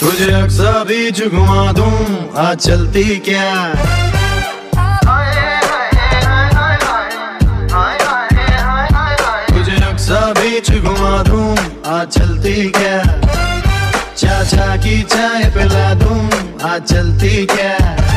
तुझे अक्सा बीच घुमा दूँ, आज चलती क्या? तुझे अक्सा बीच घुमा दूँ, आज चलती क्या? चाचा की चाय पिला दूँ, आज चलती क्या?